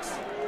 Bucks.